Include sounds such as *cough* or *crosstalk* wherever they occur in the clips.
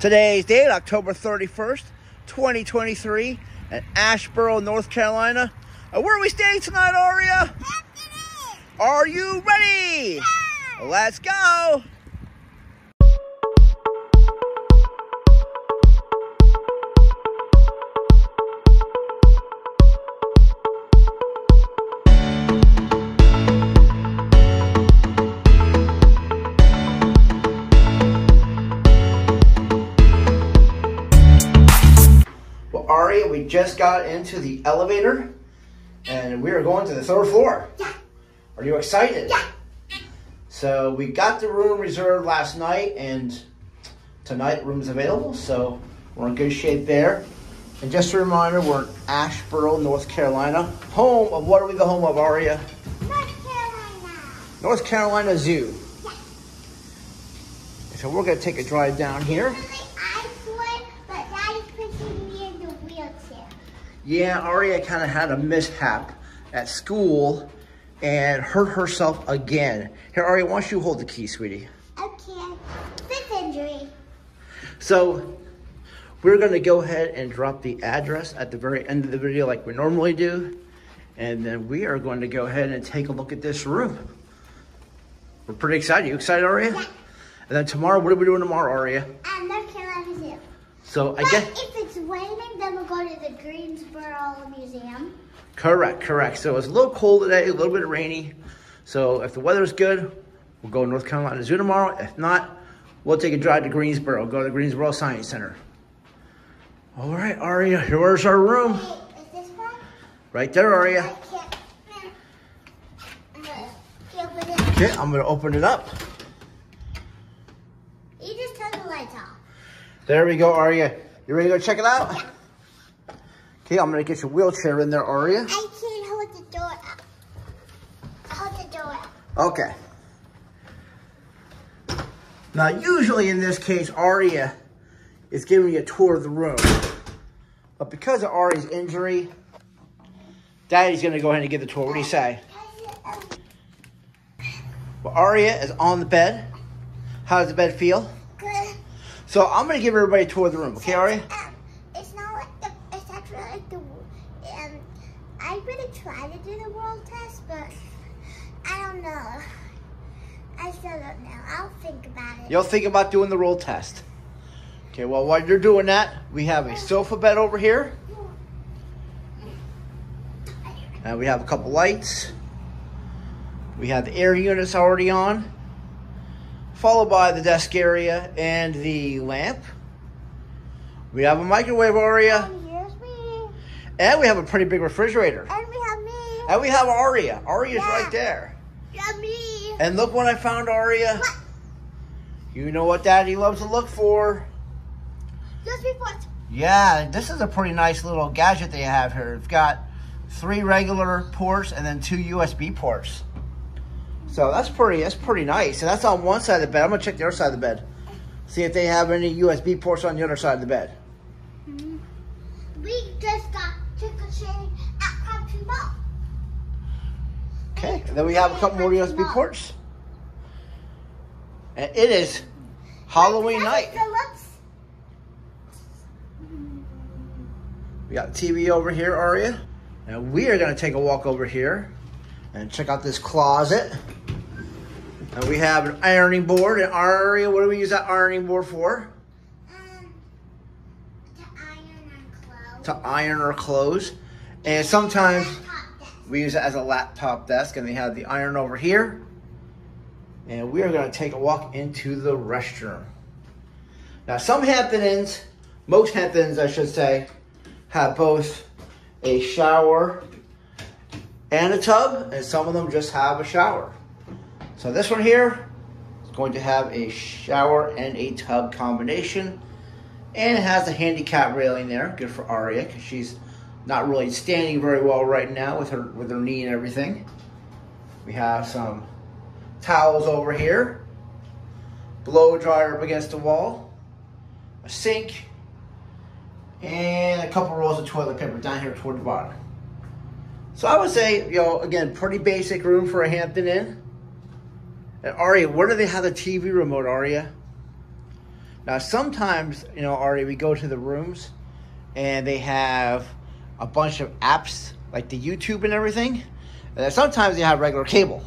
Today's date, October 31st, 2023, in Asheboro, North Carolina. Uh, where are we staying tonight, Arya? Are you ready? Let's go. Just got into the elevator and we are going to the third floor. Yeah. Are you excited? Yeah. So we got the room reserved last night and tonight room's available, so we're in good shape there. And just a reminder, we're in Asheboro, North Carolina, home of what are we the home of, Arya? North Carolina. North Carolina Zoo. Yeah. So we're gonna take a drive down here. I would, but Daddy's pushing me in the wheelchair. Yeah, Arya kind of had a mishap at school and hurt herself again. Here, Arya, why don't you hold the key, sweetie? Okay. Fifth injury. So, we're going to go ahead and drop the address at the very end of the video like we normally do. And then we are going to go ahead and take a look at this room. We're pretty excited. You excited, Arya? Yeah. And then tomorrow, what are we doing tomorrow, Arya? And North Carolina Zoo. So, I But guess... if it's raining, then we'll go to the Greensboro Museum. Correct, correct. So it's a little cold today, a little bit rainy. So if the weather's good, we'll go to North Carolina Zoo tomorrow. If not, we'll take a drive to Greensboro, go to the Greensboro Science Center. All right, Arya, here's our room. Wait, is this one? Right there, I Arya. Uh, can't. Okay, I'm gonna open it up. You just turn the lights off. There we go, Arya. You ready to go check it out? Okay, I'm gonna get your wheelchair in there, Arya. I can't hold the door up. Hold the door up. Okay. Now, usually in this case, Arya is giving you a tour of the room. But because of Arya's injury, Daddy's going to go ahead and give the tour. What do you say? Well, Arya is on the bed. How does the bed feel? So I'm going to give everybody a tour of the room. Okay, Arya? Um, it's not like the, it's actually like the, um, I really tried to try to do the world test, but I don't know. I still don't know. I'll think about it. You'll think about doing the roll test. Okay, well, while you're doing that, we have a sofa bed over here. And we have a couple lights. We have the air units already on. Followed by the desk area and the lamp. We have a microwave area. And here's me. And we have a pretty big refrigerator. And we have me. And we have Arya. Arya's Yeah. right there. Yeah, me. And look what I found, Arya. What? You know what Daddy loves to look for. Just before. Yeah, this is a pretty nice little gadget they have here. It's got three regular ports and then two USB ports. So that's pretty that's pretty nice. And that's on one side of the bed. I'm gonna check the other side of the bed. See if they have any USB ports on the other side of the bed. Mm-hmm. We just got or at Country Mall. Okay. And then we have a couple more USB ports. And it is Halloween night. Phillips. We got TV over here, Arya. And we are gonna take a walk over here and check out this closet. And we have an ironing board. And Arya, what do we use that ironing board for? Um, to iron our clothes. To iron our clothes. And sometimes we use it as a laptop desk. And they have the iron over here. And we are gonna take a walk into the restroom. Now, some Hampton Inns, most Hampton Inns, I should say, have both a shower and a tub, and some of them just have a shower. So this one here is going to have a shower and a tub combination, and it has a handicap railing there. Good for Arya because she's not really standing very well right now with her with her knee and everything. We have some towels over here, blow dryer up against the wall, a sink, and a couple rolls of toilet paper down here toward the bottom. So I would say, you know, again, pretty basic room for a Hampton Inn. And Arya, where do they have the TV remote, Arya? Now, sometimes, you know, Arya, we go to the rooms and they have a bunch of apps like the YouTube and everything. And then sometimes they have regular cable.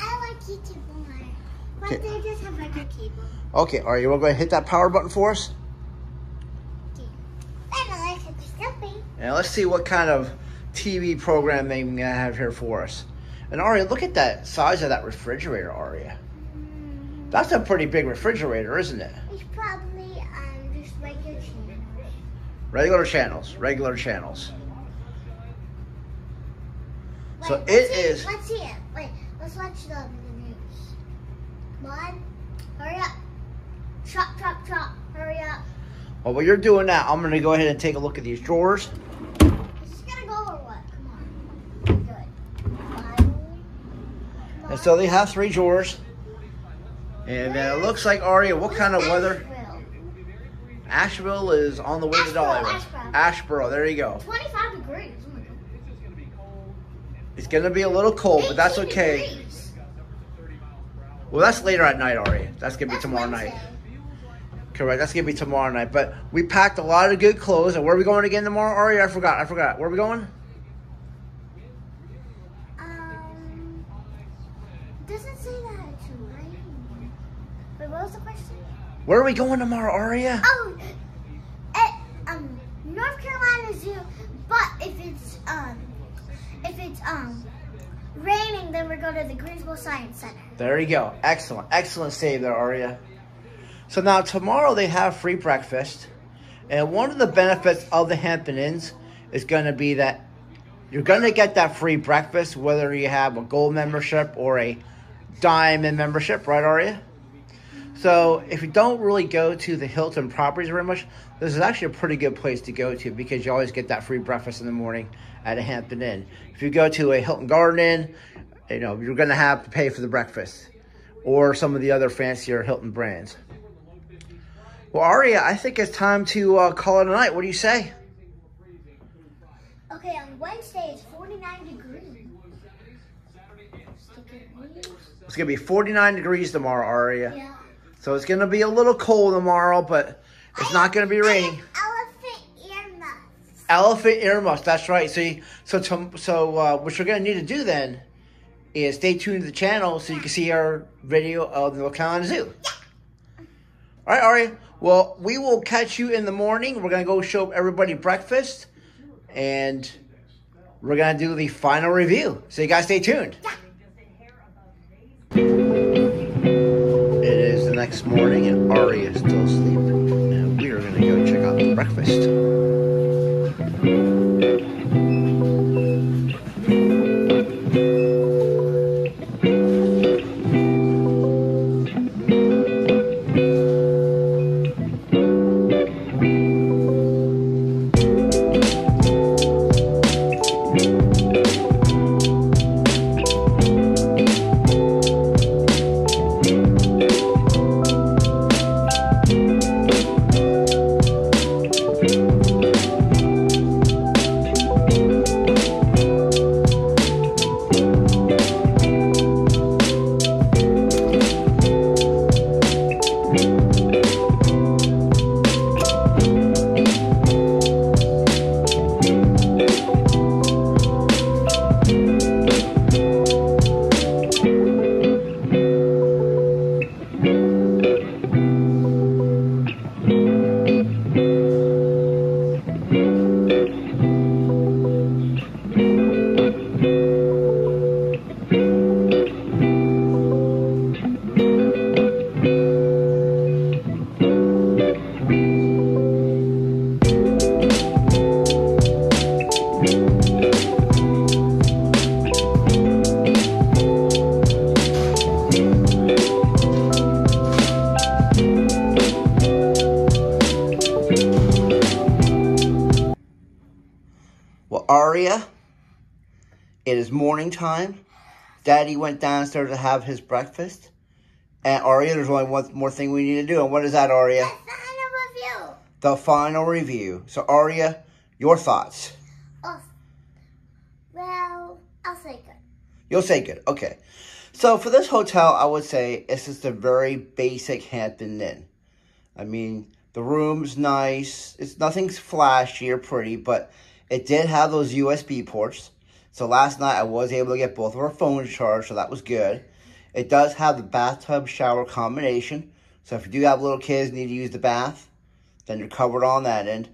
I like YouTube more. But Okay. they just have regular cable. Okay, Ari, you want to go ahead and hit that power button for us? Okay. I don't like it. Something. And let's see what kind of TV program they going to have here for us. And Arya, look at that size of that refrigerator, Arya. That's a pretty big refrigerator, isn't it? It's probably um just regular channels. Regular channels, regular channels. So Wait, it let's see- is- Let's see it. Wait, let's watch the, the news. Come on, hurry up. Chop, chop, chop. Hurry up. Well, while you're doing that, I'm going to go ahead and take a look at these drawers. Is this gonna go or what? Come on. Good. Finally. Come And so they have three drawers. And uh, it looks like, Arya, what kind of weather? Asheville? Is on the way to Dollywood. Asheboro. Asheboro, there you go. 25 degrees. Oh. It's going to be a little cold, but that's 18 okay. degrees. Well, that's later at night, Arya. That's going to be That's tomorrow Wednesday. night. Correct. That's gonna be tomorrow night. But we packed a lot of good clothes. And where are we going again tomorrow, Ari? I forgot. I forgot. Where are we going? Um, doesn't say that it's raining. Wait, what was the question? Where are we going tomorrow, Arya? Oh, at um North Carolina Zoo. But if it's um if it's um raining, then we're going to the Greensboro Science Center. There you go. Excellent. Excellent save there, Arya. So now tomorrow they have free breakfast. And one of the benefits of the Hampton Inns is going to be that you're going to get that free breakfast whether you have a gold membership or a diamond membership, right, Arya? So if you don't really go to the Hilton properties very much, this is actually a pretty good place to go to because you always get that free breakfast in the morning at a Hampton Inn. If you go to a Hilton Garden Inn, you know, you're going to have to pay for the breakfast or some of the other fancier Hilton brands. Well, Arya, I think it's time to uh, call it a night. What do you say? Okay, on Wednesday it's 49 degrees. It's going to be 49 degrees tomorrow, Arya. Yeah. So it's going to be a little cold tomorrow, but it's not going to be raining. Elephant earmuffs. Elephant ear muffs. That's right. See, so, to, so uh, what you're going to need to do then is stay tuned to the channel so you can see our video of the Carolina Zoo. All right, Arya. Well, we will catch you in the morning. We're going to go show everybody breakfast, and we're going to do the final review. So you guys stay tuned. It next morning, and Ari is still asleep. And we are going to go check out the breakfast. It is morning time. Daddy went downstairs to have his breakfast. And Arya, there's only one more thing we need to do. And what is that, Arya? The final review. The final review. So, Arya, your thoughts. Oh, well, I'll say good. You'll say good. Okay. So, for this hotel, I would say it's just a very basic Hampton Inn. I mean, the room's nice. It's nothing's flashy or pretty, but it did have those USB ports. So last night I was able to get both of our phones charged, so that was good. It does have the bathtub shower combination. So if you do have little kids and need to use the bath, then you're covered on that end.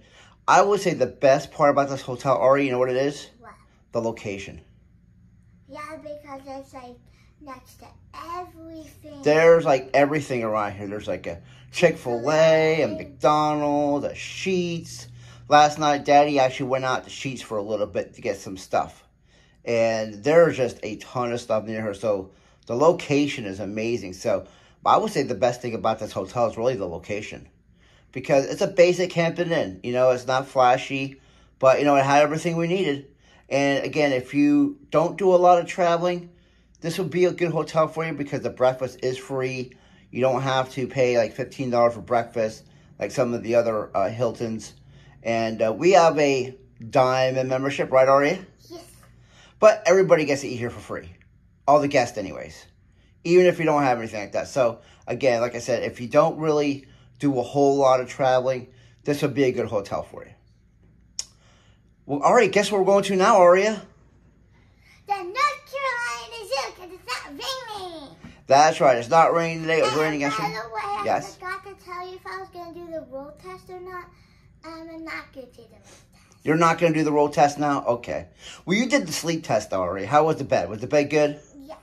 I would say the best part about this hotel, Ari, you know what it is? What? The location. Yeah, because it's like next to everything. There's like everything around here. There's like a Chick fil A, a McDonald's, a Sheetz. Last night, Daddy actually went out to Sheetz for a little bit to get some stuff. And there's just a ton of stuff near her. So the location is amazing. So I would say the best thing about this hotel is really the location. Because it's a basic Hampton Inn. You know, it's not flashy, but you know, it had everything we needed. And again, if you don't do a lot of traveling, this would be a good hotel for you because the breakfast is free. You don't have to pay like $15 for breakfast like some of the other uh, Hiltons. And uh, we have a diamond membership, right, Arya? Yes. But everybody gets to eat here for free. All the guests, anyways. Even if you don't have anything like that. So, again, like I said, if you don't really do a whole lot of traveling, this would be a good hotel for you. Well, all right, guess where we're going to now, Arya? The North Carolina Zoo, because it's not raining. That's right. It's not raining today. It was And raining By yesterday. the way, I Yes. forgot to tell you if I was going to do the roll test or not. Um, I'm not going to do the roll test. You're not going to do the roll test now? Okay. Well, you did the sleep test already. How was the bed? Was the bed good? Yeah.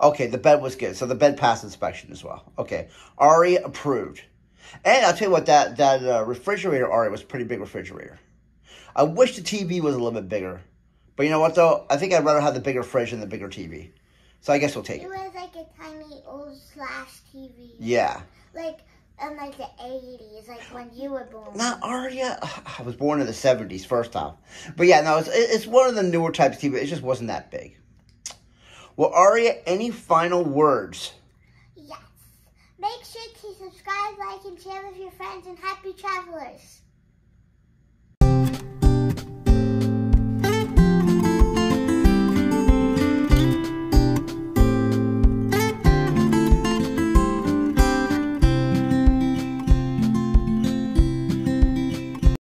Okay, the bed was good. So the bed passed inspection as well. Okay. Ari approved. And I'll tell you what, that, that uh, refrigerator, Ari, was a pretty big refrigerator. I wish the TV was a little bit bigger. But you know what, though? I think I'd rather have the bigger fridge than the bigger TV. So I guess we'll take It it. was like a tiny old slash TV. Yeah. Like, in like the 80s, like when you were born. Not Arya. *sighs* I was born in the 70s, first off. But yeah, no, it's, it's one of the newer types of TV. It just wasn't that big. Well, Arya, any final words? Yes. Make sure to subscribe, like, and share with your friends, and happy travelers.